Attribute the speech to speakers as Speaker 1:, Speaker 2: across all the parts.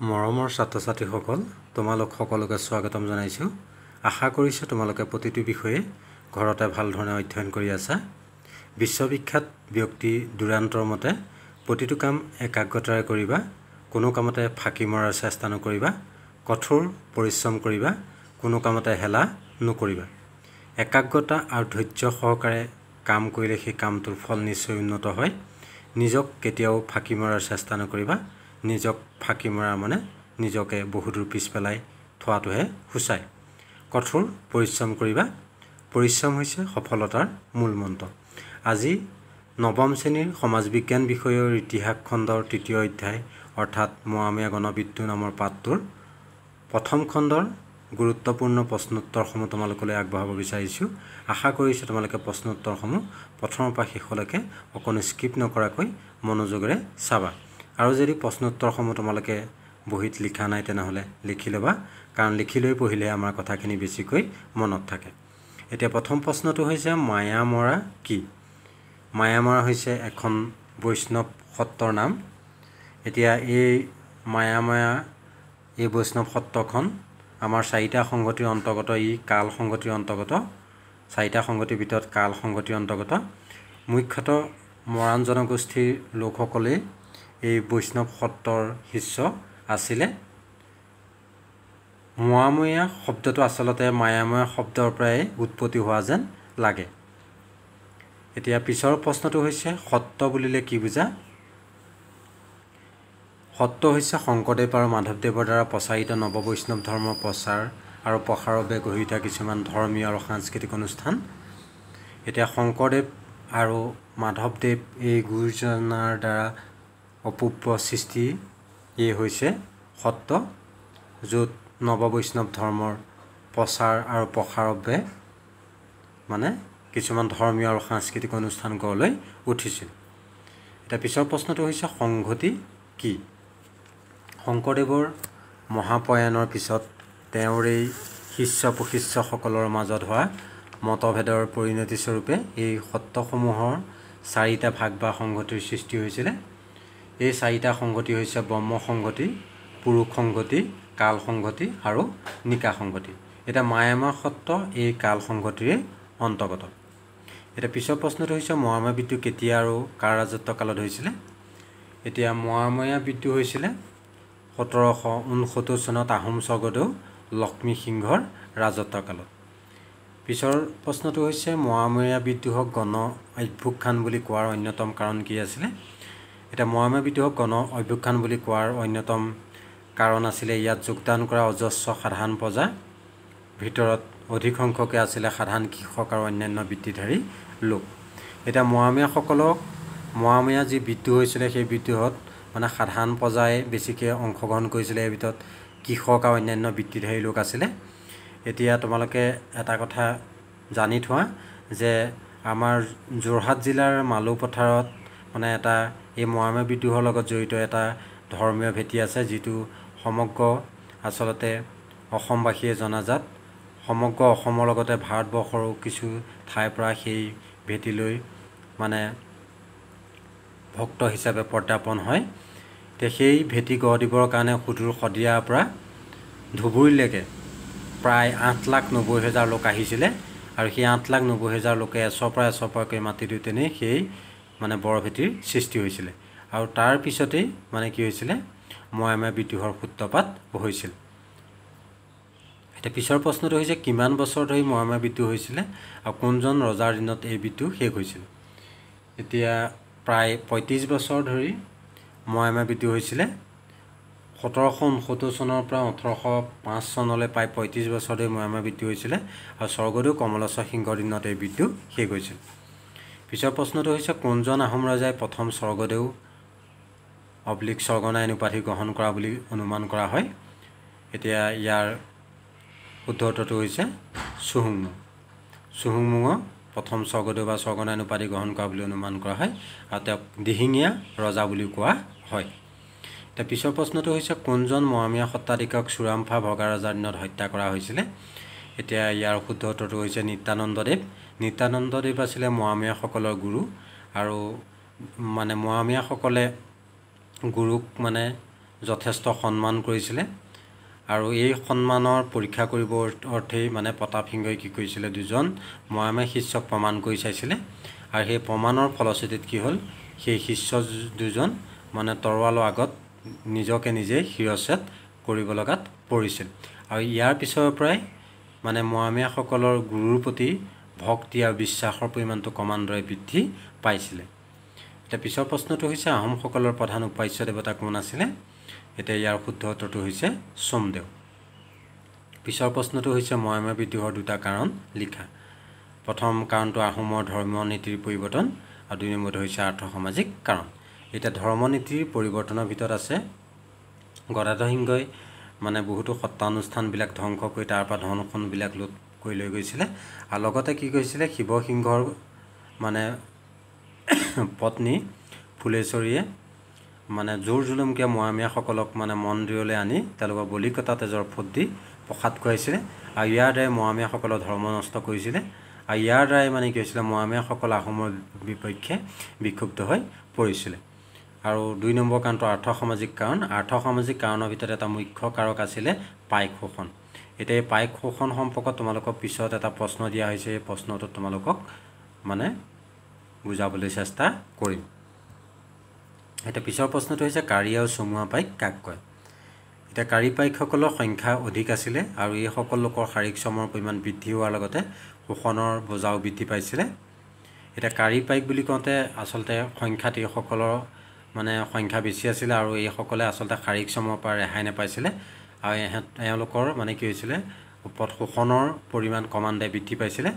Speaker 1: মৰমৰ ছাত্ৰ ছাত্ৰীসকল তোমালোক সকলোকে স্বাগতম জনাইছোঁ। আশা কৰিছোঁ তোমালোকে প্ৰতিটো বিষয়ে ঘৰতে ভালধৰণে অধ্যয়ন কৰি আছা। বিশ্ববিখ্যাত ব্যক্তি দুৰান্তৰ মতে প্ৰতিটো কাম একাগ্ৰতাৰে কৰিবা কোনো কামতে ফাঁকি মৰাৰ চেষ্টা নকৰিবা কঠোৰ পৰিশ্ৰম কৰিবা কোনো কামতে হেলা নকৰিবা। একাগ্ৰতা আৰু ধৈৰ্য সহকাৰে কাম কৰিলে সেই কামটোৰ ফল নিশ্চয় উন্নত হয়। নিজক কেতিয়াও ফাঁকি মৰাৰ চেষ্টা নকৰিবা। নিজক ফাঁকি মৰা মানে নিজকে বহুদূৰ পিছ পেলাই থোৱাটোহে সূচায়। কঠোৰ পৰিশ্ৰম কৰিবা। পৰিশ্ৰম হৈছে সফলতাৰ মূল মন্ত্ৰ। আজি নৱম শ্ৰেণীৰ সমাজ বিজ্ঞান বিষয়ৰ ইতিহাস খণ্ডৰ তৃতীয় অধ্যায় অৰ্থাৎ মোৱামীয়া গণবিদ্যু নামৰ পাঠটোৰ প্ৰথম খণ্ডৰ গুৰুত্বপূৰ্ণ প্ৰশ্নোত্তৰসমূহ তোমালোকলৈ আগবঢ়াব বিচাৰিছোঁ। আশা কৰিছোঁ তোমালোকে প্ৰশ্নোত্তৰসমূহ প্ৰথমৰ পৰা শেষলৈকে অকণো স্কিপ নকৰাকৈ মনোযোগেৰে চাবা। আৰু যদি প্ৰশ্নোত্তৰসমূহ তোমালোকে বহীত লিখা নাই তেনেহ'লে লিখি ল'বা কাৰণ লিখি লৈ পঢ়িলে আমাৰ কথাখিনি বেছিকৈ মনত থাকে। এতিয়া প্ৰথম প্ৰশ্নটো হৈছে মায়া মৰা কি? মায়া মৰা হৈছে এখন বৈষ্ণৱ সত্ৰৰ নাম। এতিয়া এই মায়াময়া এই বৈষ্ণৱ সত্ৰখন আমাৰ চাৰিটা সংগতিৰ অন্তৰ্গত ই কাল সংগতিৰ অন্তৰ্গত চাৰিটা সংগতিৰ ভিতৰত কাল সংগতিৰ অন্তৰ্গত। মুখ্যতঃ মৰাণ জনগোষ্ঠীৰ লোকসকলেই এই বৈষ্ণৱ সত্ৰৰ শিষ্য আছিলে। মোৱামৰীয়া শব্দটো আচলতে মায়াময়া শব্দৰ পৰাই উৎপত্তি হোৱা যেন লাগে। এতিয়া পিছৰ প্ৰশ্নটো হৈছে সত্ৰ বুলিলে কি বুজা? সত্ৰ হৈছে শংকৰদেৱ আৰু মাধৱদেৱৰ দ্বাৰা প্ৰচাৰিত নৱ বৈষ্ণৱ ধৰ্মৰ প্ৰচাৰ আৰু প্ৰসাৰৰ বাবে গঢ়ি উঠা কিছুমান ধৰ্মীয় আৰু সাংস্কৃতিক অনুষ্ঠান। এতিয়া শংকৰদেৱ আৰু মাধৱদেৱ এই গুৰুজনাৰ দ্বাৰা অপূৰ্ব সৃষ্টি হৈছে সত্ৰ য'ত নৱ বৈষ্ণৱ ধৰ্মৰ প্ৰচাৰ আৰু প্ৰসাৰৰ বাবে মানে কিছুমান ধৰ্মীয় আৰু সাংস্কৃতিক অনুষ্ঠান গঢ় লৈ উঠিছিল। এতিয়া পিছৰ প্ৰশ্নটো হৈছে সংহতি কি? শংকৰদেৱৰ মহাপ্ৰয়াণৰ পিছত তেওঁৰ এই শিষ্য প্ৰশিষ্যসকলৰ মাজত হোৱা মতভেদৰ পৰিণতিস্বৰূপে এই সত্ৰসমূহৰ চাৰিটা ভাগ বা সংগতিৰ সৃষ্টি হৈছিলে। এই চাৰিটা সংগতি হৈছে ব্ৰহ্ম সংগতি পুৰুষ সংগতি কাল সংগতি আৰু নিকা সংগতি। এতিয়া মায়ামা সত্ৰ এই কাল সংগতিৰে অন্তৰ্গত। এতিয়া পিছৰ প্ৰশ্নটো হৈছে মহাময়া বিদ্যু কেতিয়া আৰু কাৰ ৰাজত্ব কালত হৈছিলে? এতিয়া মহাময়া বিদ্যু হৈছিলে সোতৰশ ঊনসত্তৰ চনত আহোম স্বৰ্গদেউ লক্ষ্মী সিংহৰ ৰাজত্বৰ কালত। পিছৰ প্ৰশ্নটো হৈছে মহাময়া বিদ্ৰোহক গণ অভ্যুখান বুলি কোৱাৰ অন্যতম কাৰণ কি আছিলে? এতিয়া মহাময়া বিদ্ৰোহক গণ অভ্যুখান বুলি কোৱাৰ অন্যতম কাৰণ আছিলে ইয়াত যোগদান কৰা অজস্ৰ সাধাৰণ প্ৰজা। ভিতৰত অধিক সংখ্যকে আছিলে সাধাৰণ কৃষক আৰু অন্যান্য বৃত্তিধাৰী লোক। এতিয়া মহামীয়াসকলক মহামীয়া যি বিদ্ৰোহ হৈছিলে সেই বিদ্ৰোহত মানে সাধাৰণ প্ৰজাই বেছিকৈ অংশগ্ৰহণ কৰিছিলে এই ভিতৰত কৃষক আৰু অন্যান্য বৃত্তিধাৰী লোক আছিলে। এতিয়া তোমালোকে এটা কথা জানি থোৱা যে আমাৰ যোৰহাট জিলাৰ মালৌ পথাৰত মানে এটা এই মহামীয়া বিদ্ৰোহৰ লগত জড়িত এটা ধৰ্মীয় ভেটি আছে যিটো সমগ্ৰ আচলতে অসমবাসীয়ে জনাজাত। সমগ্ৰ অসমৰ লগতে ভাৰতবৰ্ষৰো কিছু ঠাইৰ পৰা সেই ভেটিলৈ মানে ভক্ত হিচাপে প্ৰত্যাপন হয়। এতিয়া সেই ভেটি গঢ় দিবৰ কাৰণে সুদূৰ শদিয়াৰ পৰা ধুবুৰীলৈকে প্ৰায় আঠ লাখ নব্বৈ হেজাৰ লোক আহিছিলে। আৰু সেই আঠ লাখ নব্বৈ হেজাৰ লোকে এচৰ পৰা এচৰ পৰাকৈ মাটি দিওঁ তেনেই সেই মানে বৰভেটিৰ সৃষ্টি হৈছিলে। আৰু তাৰ পিছতেই মানে কি হৈছিলে ময়াময়া বিদ্ৰোহৰ সূত্ৰপাত হৈছিল এতিয়া পিছৰ প্ৰশ্নটো হৈছে কিমান বছৰ ধৰি মহাময়া বিদ্ৰোহ হৈছিলে আৰু কোনজন ৰজাৰ দিনত এই বিদ্ৰোহ শেষ হৈছিল? এতিয়া প্ৰায় পঁয়ত্ৰিছ বছৰ ধৰি মহাময়া বিদ্ৰোহ হৈছিলে। সোতৰশ ঊনসত্তৰ চনৰ পৰা ওঠৰশ পাঁচ চনলৈ প্ৰায় পঁয়ত্ৰিছ বছৰ ধৰি মহাময়া বিদ্ৰোহ হৈছিলে আৰু স্বৰ্গদেউ কমলেশ্বৰ সিংহৰ দিনত এই বিদ্ৰোহ শেষ হৈছিল। পিছৰ প্ৰশ্নটো হৈছে কোনজন আহোম ৰজাই প্ৰথম স্বৰ্গদেউ অব্লিক স্বৰ্গনায়ন উপাধি গ্ৰহণ কৰা বুলি অনুমান কৰা হয়? এতিয়া ইয়াৰ শুদ্ধ উত্তৰটো হৈছে চুহুংমুং চুহুংমুঙৰ প্ৰথম স্বৰ্গদেউ বা স্বৰ্গনায়ন উপাধি গ্ৰহণ কৰা বুলি অনুমান কৰা হয় আৰু তেওঁক দিহিঙীয়া ৰজা বুলিও কোৱা হয়। এতিয়া পিছৰ প্ৰশ্নটো হৈছে কোনজন মহামীয়া সত্ৰাধিকক চুৰামফা ভগা ৰজাৰ দিনত হত্যা কৰা হৈছিলে? এতিয়া ইয়াৰ শুদ্ধ উত্তৰটো হৈছে নিত্যানন্দদেৱ। নিত্যানন্দদেৱ আছিলে মহামীয়াসকলৰ গুৰু আৰু মানে মহামীয়াসকলে গুৰুক মানে যথেষ্ট সন্মান কৰিছিলে আৰু এই সন্মানৰ পৰীক্ষা কৰিব অৰ্থেই মানে প্ৰতাপ সিংহই কি কৰিছিলে দুজন ময়ামে শিষ্যক প্ৰমাণ কৰি চাইছিলে আৰু সেই প্ৰমাণৰ ফলশ্ৰুতিত কি হ'ল সেই শিষ্য দুজন মানে তৰোৱালৰ আগত নিজকে নিজেই শিৰচ্ছেদ কৰিব লগাত পৰিছিল। আৰু ইয়াৰ পিছৰ পৰাই মানে ময়ামীয়াসকলৰ গুৰুৰ প্ৰতি ভক্তি আৰু বিশ্বাসৰ পৰিমাণটো ক্ৰমান্বয়ে বৃদ্ধি পাইছিলে। এতিয়া পিছৰ প্ৰশ্নটো হৈছে আহোমসকলৰ প্ৰধান উপাস্য দেৱতা কোন আছিলে? এতিয়া ইয়াৰ শুদ্ধ উত্তৰটো হৈছে সোমদেৱ। পিছৰ প্ৰশ্নটো হৈছে ময়াময় বিদ্ৰোহৰ দুটা কাৰণ লিখা। প্ৰথম কাৰণটো আহোমৰ ধৰ্ম নীতিৰ পৰিৱৰ্তন আৰু দুই নম্বৰটো হৈছে আৰ্থ সামাজিক কাৰণ। এতিয়া ধৰ্ম নীতিৰ পৰিৱৰ্তনৰ ভিতৰত আছে গদাধৰ সিংহই মানে বহুতো সত্ৰানুষ্ঠানবিলাক ধ্বংস কৰি তাৰ পৰা ধন সোণবিলাক লুট কৰি লৈ গৈছিলে। আৰু লগতে কি কৰিছিলে শিৱসিংহৰ মানে পত্নী ফুলেশ্বৰীয়ে মানে জোৰ জুলুমকৈ মৰামীয়াসকলক মানে মন্দিৰলৈ আনি তেওঁলোকৰ বলিকটা তেজৰ ফুট দি প্ৰসাদ খুৱাইছিলে। আৰু ইয়াৰ দ্বাৰাই মৰামীয়াসকলৰ ধৰ্ম নষ্ট কৰিছিলে। আৰু ইয়াৰ দ্বাৰাই মানে কি হৈছিলে মৰামীয়াসকল আহোমৰ বিপক্ষে বিক্ষুব্ধ হৈ পৰিছিলে। আৰু দুই নম্বৰ কাৰণটো আৰ্থ সামাজিক কাৰণ। আৰ্থ সামাজিক কাৰণৰ ভিতৰত এটা মুখ্য কাৰক আছিলে পাইক শোষণ এতিয়া এই পাইক শোষণ সম্পৰ্কত তোমালোকক পিছত এটা প্ৰশ্ন দিয়া হৈছে। এই প্ৰশ্নটোত তোমালোকক মানে বুজাবলৈ চেষ্টা কৰিম। এতিয়া পিছৰ প্ৰশ্নটো হৈছে কাৰী আৰু চমুৱা পাইক কাক কয়? এতিয়া কাৰী পাইকসকলৰ সংখ্যা অধিক আছিলে আৰু এইসকল লোকৰ শাৰীৰিক শ্ৰমৰ পৰিমাণ বৃদ্ধি হোৱাৰ লগতে শোষণৰ বোজাও বৃদ্ধি পাইছিলে। এতিয়া কাৰী পাইক বুলি কওঁতে আচলতে সংখ্যাত এইসকলৰ মানে সংখ্যা বেছি আছিলে আৰু এইসকলে আচলতে শাৰীৰিক শ্ৰমৰ পৰা ৰেহাই নাপাইছিলে। আৰু এওঁলোকৰ মানে কি হৈছিলে ওপৰত শোষণৰ পৰিমাণ ক্ৰমান্বয়ে বৃদ্ধি পাইছিলে।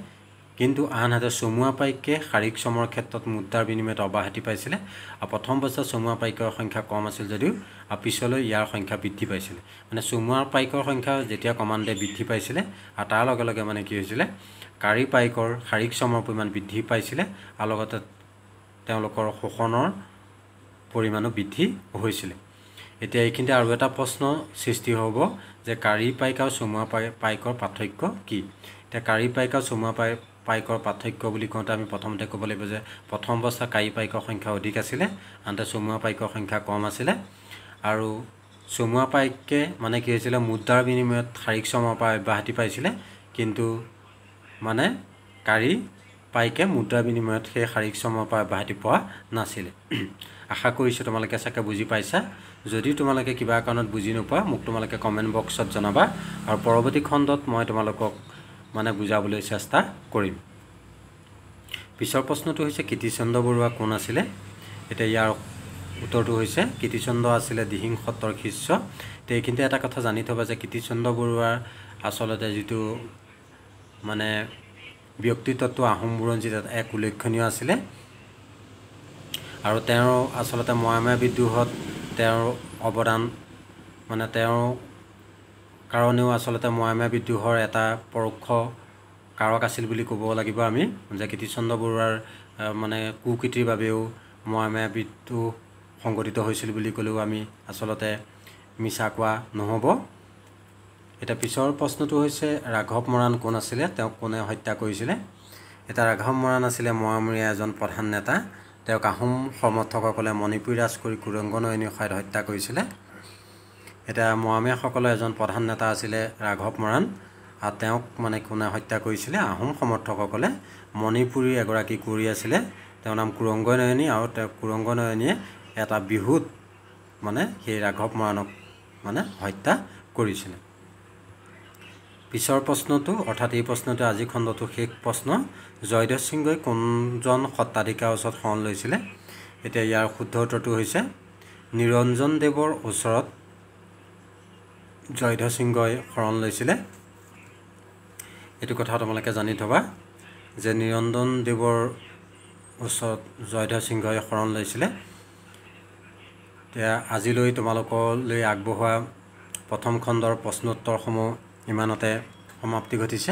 Speaker 1: কিন্তু আনহাতে চমুৱা পাইকে শাৰীৰিক শ্ৰমৰ ক্ষেত্ৰত মুদ্ৰাৰ বিনিময়ত অব্যাহতি পাইছিলে। আৰু প্ৰথম অৱস্থাত চমুৱা পাইকৰ সংখ্যা কম আছিল যদিও আৰু পিছলৈ ইয়াৰ সংখ্যা বৃদ্ধি পাইছিলে। মানে চমুৱা পাইকৰ সংখ্যা যেতিয়া ক্ৰমান্বয়ে বৃদ্ধি পাইছিলে আৰু তাৰ লগে লগে মানে কি হৈছিলে কাৰী পাইকৰ শাৰীৰিক শ্ৰমৰ পৰিমাণ বৃদ্ধি পাইছিলে আৰু লগতে তেওঁলোকৰ শোষণৰ পৰিমাণো বৃদ্ধি হৈছিলে। এতিয়া এইখিনিতে আৰু এটা প্ৰশ্ন সৃষ্টি হ'ব যে কাৰী পাইক আৰু চমুৱা পাই পাইকৰ পাৰ্থক্য কি? এতিয়া কাৰী পাইক আৰু চমুৱা পাই পাইকৰ পাৰ্থক্য বুলি কওঁতে আমি প্ৰথমতে ক'ব লাগিব যে প্ৰথম অৱস্থা কাৰী পাইকৰ সংখ্যা অধিক আছিলে আনহাতে চমুৱা পাইকৰ সংখ্যা কম আছিলে। আৰু চমুৱা পাইকে মানে কি হৈছিলে মুদ্ৰাৰ বিনিময়ত শাৰীৰিক শ্ৰমৰ পৰা অব্যাহতি পাইছিলে কিন্তু মানে কাৰী পাইকে মুদ্ৰাৰ বিনিময়ত সেই শাৰীৰিক শ্ৰমৰ পৰা অব্যাহতি পোৱা নাছিলে। আশা কৰিছোঁ তোমালোকে চাগে বুজি পাইছা। যদি তোমালোকে কিবা কাৰণত বুজি নোপোৱা মোক তোমালোকে কমেণ্ট বক্সত জনাবা আৰু পৰৱৰ্তী খণ্ডত মই তোমালোকক মানে বুজাবলৈ চেষ্টা কৰিম। পিছৰ প্ৰশ্নটো হৈছে কীৰ্তিচন্দ্ৰ বৰুৱা কোন আছিলে? এতিয়া ইয়াৰ উত্তৰটো হৈছে কীৰ্তিচন্দ্ৰ আছিলে দিহিং সত্ৰৰ শিষ্য। এতিয়া এইখিনিতে এটা কথা জানি থবা যে কীৰ্তিচন্দ্ৰ বৰুৱাৰ আচলতে যিটো মানে ব্যক্তিত্বটো আহোম বুৰঞ্জীত এক উল্লেখনীয় আছিলে। আৰু তেওঁৰ আচলতে ময়াময়া বিদ্ৰোহত তেওঁৰ অৱদান মানে তেওঁৰ কাৰণেও আচলতে ময়াময়া বিদ্ৰোহৰ এটা পৰোক্ষ কাৰক আছিল বুলি ক'ব লাগিব আমি। যে কীৰ্তিচন্দ্ৰ বৰুৱাৰ মানে কুকীৰ্তিৰ বাবেও ময়াময়া বিদ্ৰোহ সংগঠিত হৈছিল বুলি ক'লেও আমি আচলতে মিছা কোৱা নহ'ব। এতিয়া পিছৰ প্ৰশ্নটো হৈছে ৰাঘৱ মৰাণ কোন আছিলে? তেওঁক কোনে হত্যা কৰিছিলে? এতিয়া ৰাঘৱ মৰাণ আছিলে মৰামৰীয়া এজন প্ৰধান নেতা। তেওঁক আহোম সমৰ্থকসকলে মণিপুৰী ৰাজ কৰি কুৰংগ নয়নী সহায়ত হত্যা কৰিছিলে। এতিয়া মৰামীয়াসকলৰ এজন প্ৰধান নেতা আছিলে ৰাঘৱ মৰাণ। আৰু তেওঁক মানে কোনে হত্যা কৰিছিলে আহোম সমৰ্থকসকলে মণিপুৰীৰ এগৰাকী কুঁৱৰী আছিলে। তেওঁৰ নাম কুৰংগ নয়নী আৰু তেওঁ কুৰংগ নয়নীয়ে এটা বিহুত মানে সেই ৰাঘৱ মৰাণক মানে হত্যা কৰিছিলে। পিছৰ প্ৰশ্নটো অৰ্থাৎ এই প্ৰশ্নটো আজি খণ্ডটো শেষ প্ৰশ্ন। জয়দেৱ সিংহই কোনজন সত্ৰাধিকাৰৰ ওচৰত শৰণ লৈছিলে? এতিয়া ইয়াৰ শুদ্ধ উত্তৰটো হৈছে নিৰঞ্জন দেৱৰ ওচৰত জয়ধ্ব সিংহই শৰণ লৈছিলে। এইটো কথা তোমালোকে জানি থবা যে নিৰঞ্জন দেৱৰ ওচৰত জয়ধ্ব সিংহই শৰণ লৈছিলে। এতিয়া আজিলৈ তোমালোকলৈ আগবঢ়োৱা প্ৰথম খণ্ডৰ প্ৰশ্নোত্তৰসমূহ ইমানতে সমাপ্তি ঘটিছে।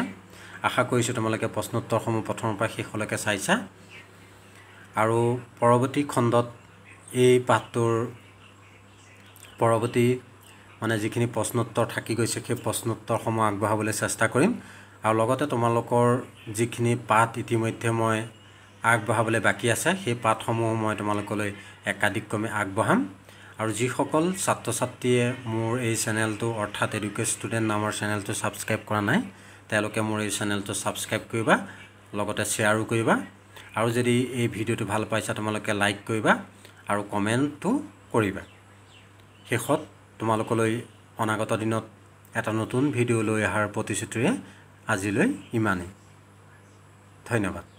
Speaker 1: আশা কৰিছোঁ তোমালোকে প্ৰশ্নোত্তৰসমূহ প্ৰথমৰ পৰা শেষলৈকে চাইছা। আৰু পৰৱৰ্তী খণ্ডত এই পাঠটোৰ পৰৱৰ্তী মানে যিখিনি প্ৰশ্নোত্তৰ থাকি গৈছে সেই প্ৰশ্নোত্তৰসমূহ আগবঢ়াবলৈ চেষ্টা কৰিম। আৰু লগতে তোমালোকৰ যিখিনি পাঠ ইতিমধ্যে মই আগবঢ়াবলৈ বাকী আছে সেই পাঠসমূহ মই তোমালোকলৈ একাধিকক্ৰমে আগবঢ়াম। আৰু যিসকল ছাত্ৰ ছাত্ৰীয়ে মোৰ এই চেনেলটো অৰ্থাৎ এডুকেট ষ্টুডেণ্ট নামৰ চেনেলটো ছাবস্ক্ৰাইব কৰা নাই তেওঁলোকে মোৰ এই চেনেলটো ছাবস্ক্ৰাইব কৰিবা লগতে শ্বেয়াৰো কৰিবা আৰু যদি এই ভিডিঅ'টো ভাল পাইছা তোমালোকে লাইক কৰিবা আৰু কমেণ্টটো কৰিবা। শেষত তোমালোকলৈ অনাগত দিনত এটা নতুন ভিডিঅ' লৈ অহাৰ প্ৰতিশ্ৰুতিৰে আজিলৈ ইমানেই। ধন্যবাদ।